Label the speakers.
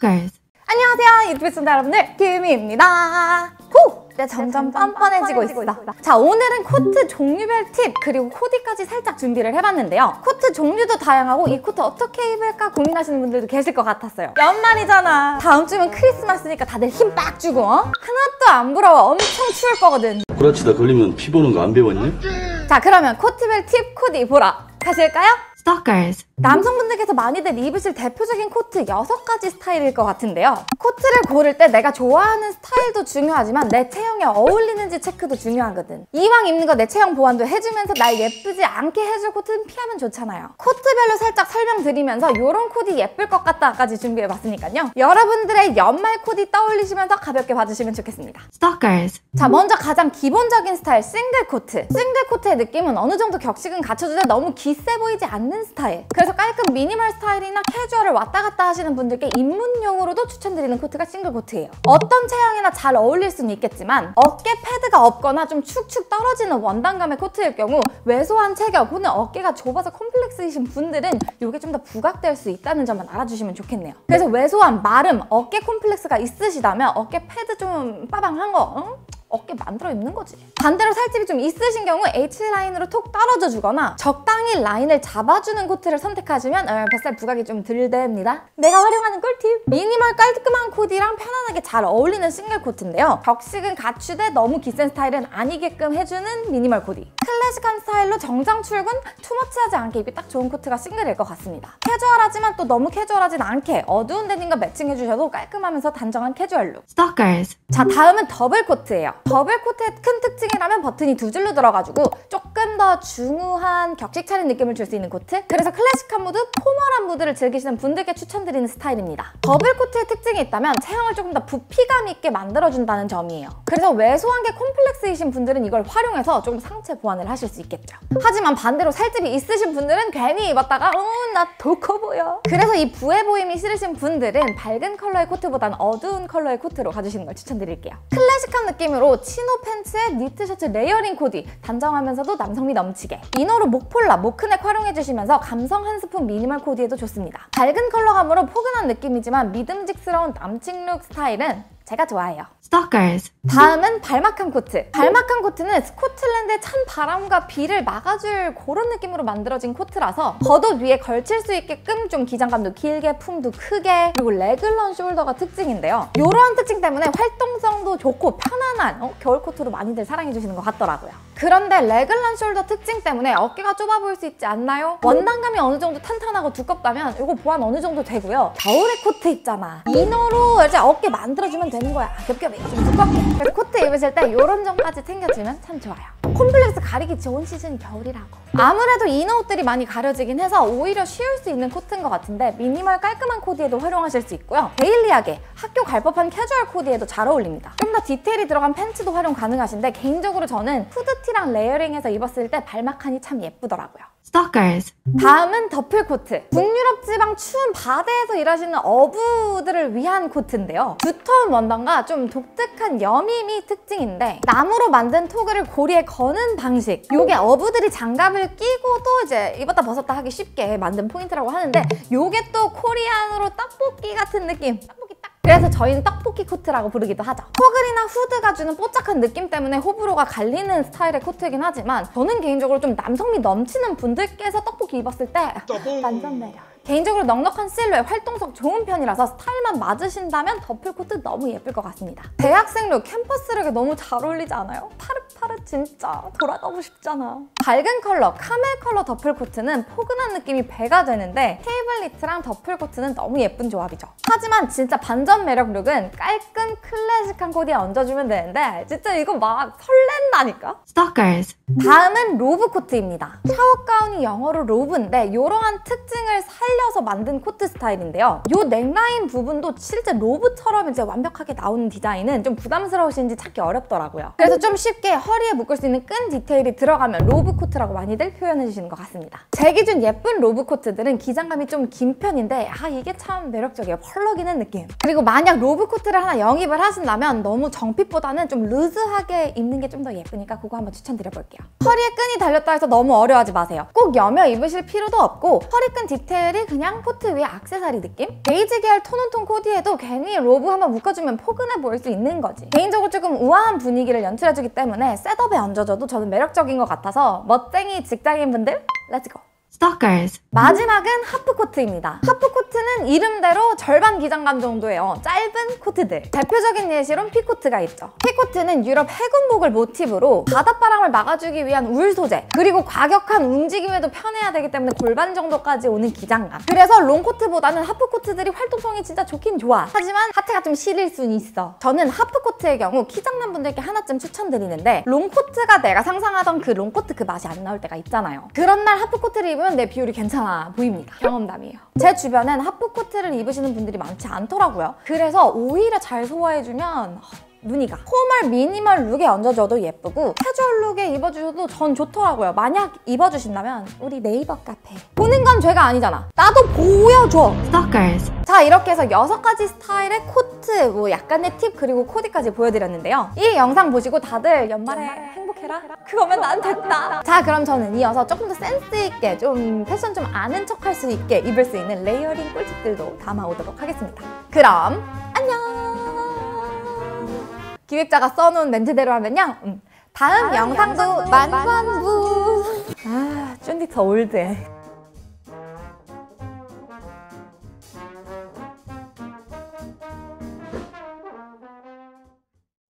Speaker 1: Stalkers.
Speaker 2: 안녕하세요 유튜브 시청자 여러분들 김희입니다 후! 네, 점점 뻔뻔해지고 있어 자 오늘은 코트 종류별 팁 그리고 코디까지 살짝 준비를 해봤는데요 코트 종류도 다양하고 이 코트 어떻게 입을까 고민하시는 분들도 계실 것 같았어요 연말이잖아 다음 주면 크리스마스니까 다들 힘 빡 주고 어? 하나도 안 부러워 엄청 추울 거거든
Speaker 3: 구라치다 걸리면 피 보는 거 안 배웠니?
Speaker 2: 자 그러면 코트별 팁 코디 보러 가실까요?
Speaker 1: Stalkers.
Speaker 2: 남성분들께서 많이들 입으실 대표적인 코트 6가지 스타일일 것 같은데요. 코트를 고를 때 내가 좋아하는 스타일도 중요하지만 내 체형에 어울리는지 체크도 중요하거든. 이왕 입는 거 내 체형 보완도 해주면서 날 예쁘지 않게 해줄 코트는 피하면 좋잖아요. 코트별로 살짝 설명드리면서 이런 코디 예쁠 것 같다까지 준비해봤으니까요. 여러분들의 연말 코디 떠올리시면서 가볍게 봐주시면 좋겠습니다.
Speaker 1: Stalkers.
Speaker 2: 자 먼저 가장 기본적인 스타일 싱글 코트 싱글 코트의 느낌은 어느 정도 격식은 갖춰주되 너무 기세 보이지 않는 스타일. 그래서 깔끔 미니멀 스타일이나 캐주얼을 왔다 갔다 하시는 분들께 입문용으로도 추천드리는 코트가 싱글 코트예요. 어떤 체형이나 잘 어울릴 수는 있겠지만 어깨 패드가 없거나 좀 축축 떨어지는 원단감의 코트일 경우 왜소한 체격 혹은 어깨가 좁아서 콤플렉스이신 분들은 이게 좀 더 부각될 수 있다는 점만 알아주시면 좋겠네요. 그래서 왜소한 마름, 어깨 콤플렉스가 있으시다면 어깨 패드 좀 빠방한 거 응? 어깨 만들어 입는 거지. 반대로 살집이 좀 있으신 경우 H라인으로 톡 떨어져 주거나 적당히 라인을 잡아주는 코트를 선택하시면 어, 뱃살 부각이 좀 덜 됩니다. 내가 활용하는 꿀팁! 미니멀 깔끔한 코디랑 편안하게 잘 어울리는 싱글 코트인데요. 격식은 갖추되 너무 기센 스타일은 아니게끔 해주는 미니멀 코디. 클래식한 스타일로 정장 출근 too much하지 않게 입기 딱 좋은 코트가 싱글일 것 같습니다. 캐주얼하지만 또 너무 캐주얼하진 않게 어두운 데님과 매칭해주셔도 깔끔하면서 단정한 캐주얼 룩.
Speaker 1: Stalkers.
Speaker 2: 자 다음은 더블 코트예요. 더블 코트의 큰 특징이라면 버튼이 두 줄로 들어가지고 조금 더 중후한 격식 차린 느낌을 줄 수 있는 코트 그래서 클래식한 무드, formal한 무드를 즐기시는 분들께 추천드리는 스타일입니다. 더블 코트의 특징이 있다면 체형을 조금 더 부피감 있게 만들어준다는 점이에요. 그래서 왜소한 게 콤플렉스이신 분들은 이걸 활용해서 좀 상체 보완을 하실 수 있겠죠. 하지만 반대로 살집이 있으신 분들은 괜히 입었다가 another 커 보여. 그래서 이 부해 보임이 싫으신 분들은 밝은 컬러의 코트보다는 어두운 컬러의 코트로 가주시는 걸 추천드릴게요. 클래식한 느낌으로 chino 팬츠에 니트 셔츠 layering 코디 단정하면서도 남성미 넘치게 inner로 목폴라, mock neck 활용해주시면서 감성 한 스푼 미니멀 코디에도 좋습니다. 밝은 컬러감으로 포근한 느낌이지만 믿음직스러운 남친 룩 스타일은 제가 좋아해요.
Speaker 1: Stalkers.
Speaker 2: 다음은 balmacaan 코트. balmacaan 코트는 스코틀랜드의 찬 바람과 비를 막아줄 그런 느낌으로 만들어진 코트라서 겉옷 위에 걸칠 수 있게끔 좀 기장감도 길게, 품도 크게, 그리고 raglan shoulder가 특징인데요. 이러한 특징 때문에 활동성도 좋고 편안한 어? 겨울 코트로 많이들 사랑해주시는 것 같더라고요. 그런데 래글런 shoulder 특징 때문에 어깨가 좁아 보일 수 있지 않나요? 원단감이 어느 정도 탄탄하고 두껍다면 이거 보완 어느 정도 되고요. 겨울에 코트 입잖아. inner로 이제 어깨 만들어주면 되는 거야. 겹겹이 좀 두껍게. 코트 입으실 때 이런 점까지 챙겨주면 참 좋아요. 콤플렉스 가리기 좋은 시즌이 겨울이라고. 아무래도 inner 옷들이 많이 가려지긴 해서 오히려 쉬울 수 있는 코트인 것 같은데 미니멀 깔끔한 코디에도 활용하실 수 있고요. daily하게 학교 갈 법한 캐주얼 코디에도 잘 어울립니다. 좀 더 디테일이 들어간 팬츠도 활용 가능하신데 개인적으로 저는 후드티랑 layering해서 입었을 때 balmacaan이 참 예쁘더라고요.
Speaker 1: Stalkers.
Speaker 2: 다음은 더플 코트. 북유럽 지방 추운 바다에서 일하시는 어부들을 위한 코트인데요. 두터운 원단과 좀 독특한 여밈이 특징인데 나무로 만든 toggle을 고리에 거는 방식. 요게 어부들이 장갑을 끼고도 이제 입었다 벗었다 하기 쉽게 만든 포인트라고 하는데 요게 또 Korean으로 떡볶이 같은 느낌. 떡볶이 딱 그래서 저희는 떡볶이 코트라고 부르기도 하죠. toggle이나 후드가 주는 뽀짝한 느낌 때문에 호불호가 갈리는 스타일의 코트이긴 하지만 저는 개인적으로 좀 남성미 넘치는 분들께서 떡볶이 입었을 때 완전 매력. 개인적으로 넉넉한 실루엣, 활동성 좋은 편이라서 스타일만 맞으신다면 더플 코트 너무 예쁠 것 같습니다. 대학생 look, 캠퍼스 look에 너무 잘 어울리지 않아요? 파릇파릇 진짜 돌아가고 싶잖아. 밝은 컬러, camel 컬러 더플 코트는 포근한 느낌이 배가 되는데 cable 니트랑 더플 코트는 너무 예쁜 조합이죠. 하지만 진짜 반전 매력 look은 깔끔 클래식한 코디에 얹어주면 되는데 진짜 이거 막 설렌다니까?
Speaker 1: Stalkers.
Speaker 2: 다음은 로브 코트입니다. 샤워 가운이 영어로 로브인데 이러한 특징을 살려 서 만든 코트 스타일인데요. 이 넥라인 부분도 실제 로브처럼 이제 완벽하게 나오는 디자인은 좀 부담스러우신지 찾기 어렵더라고요. 그래서 좀 쉽게 허리에 묶을 수 있는 끈 디테일이 들어가면 로브 코트라고 많이들 표현해 주시는 것 같습니다. 제 기준 예쁜 로브 코트들은 기장감이 좀 긴 편인데 아 이게 참 매력적이에요. 펄럭이는 느낌. 그리고 만약 로브 코트를 하나 영입을 하신다면 너무 정fit보다는 좀 loose하게 입는 게 좀 더 예쁘니까 그거 한번 추천드려볼게요. 허리에 끈이 달렸다 해서 너무 어려워하지 마세요. 꼭 여며 입으실 필요도 없고 허리끈 디테일이 그냥 코트 위에 악세사리 느낌? 베이지 계열 tone on tone 코디에도 괜히 로브 한번 묶어주면 포근해 보일 수 있는 거지. 개인적으로 조금 우아한 분위기를 연출해주기 때문에 setup에 얹어줘도 저는 매력적인 것 같아서 멋쟁이 직장인분들 let's go!
Speaker 1: Stalkers.
Speaker 2: 마지막은 하프코트입니다. 하프코트는 이름대로 절반 기장감 정도예요. 짧은 코트들. 대표적인 예시로는 피코트가 있죠. 피코트는 유럽 해군복을 모티브로 바닷바람을 막아주기 위한 울 소재 그리고 과격한 움직임에도 편해야 되기 때문에 골반 정도까지 오는 기장감. 그래서 롱코트보다는 하프코트들이 활동성이 진짜 좋긴 좋아. 하지만 하트가 좀 시릴 순 있어. 저는 하프코트의 경우 키 작는 분들께 하나쯤 추천드리는데 롱코트가 내가 상상하던 그 롱코트 그 맛이 안 나올 때가 있잖아요. 그런 날 하프코트를 입으면 내 비율이 괜찮아 보입니다. 경험담이에요. 제 주변엔 하프 코트를 입으시는 분들이 많지 않더라고요. 그래서 오히려 잘 소화해주면 눈이 가 formal minimal look에 얹어줘도 예쁘고 캐주얼 look에 입어주셔도 전 좋더라고요 만약 입어주신다면 우리 네이버 카페 보는 건 죄가 아니잖아 나도 보여줘
Speaker 1: Stalkers.
Speaker 2: 자 이렇게 해서 여섯 가지 스타일의 코트 뭐 약간의 팁 그리고 코디까지 보여드렸는데요 이 영상 보시고 다들 연말에 행복 해라? 그거면 난 됐다. 자 그럼 저는 이어서 조금 더 센스 있게 좀 패션 좀 아는 척 할 수 있게 입을 수 있는 layering 꿀팁들도 담아오도록 하겠습니다. 그럼 안녕! 기획자가 써놓은 멘트대로 하면요. 음, 다음, 영상도 만관부. 아 쫀디 더 올드해